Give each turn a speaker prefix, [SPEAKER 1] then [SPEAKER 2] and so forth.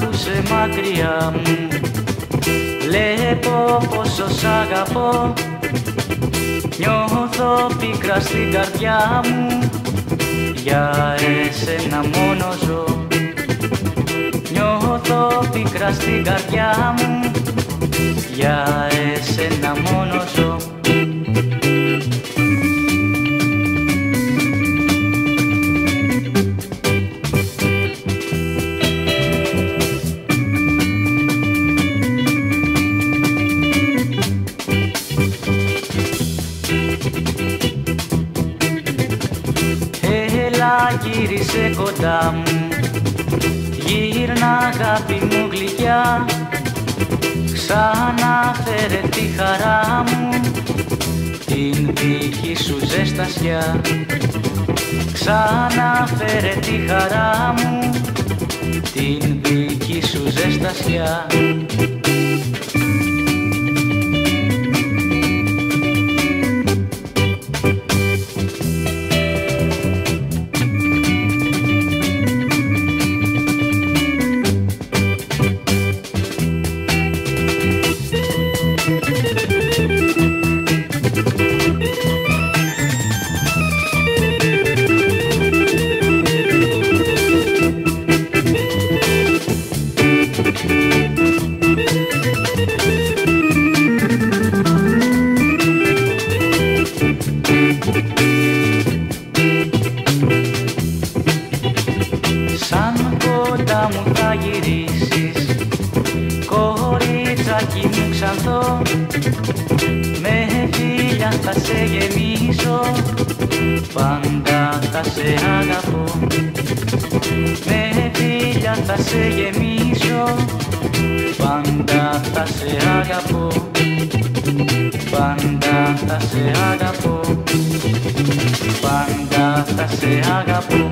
[SPEAKER 1] απόψε μακριά μου. Βλέπω πόσο σ' αγαπώ. Νιώθω πίκρα στην καρδιά μου. Για εσένα μόνο ζω. Νιώθω πίκρα στην καρδιά μου. Για εσένα μόνο ζω Έλα γύρισε κοντά μου. Γύρνα αγάπη μου γλυκιά. Ξανά φέρε τη χαρά μου. Την δική σου ζεστασιά Ξανά φέρε τη χαρά μου. Την δική σου ζεστασιά κοντά μου θα γυρίσεις. Κοριτσάκι μου ξανθώ Με φίλια θα σε γεμίσω. Πάντα θα σε αγαπώ. Με φίλια θα σε γεμίσω. Πάντα θα σε αγαπώ. Πάντα θα σε αγαπώ. Πάντα θα σε αγαπώ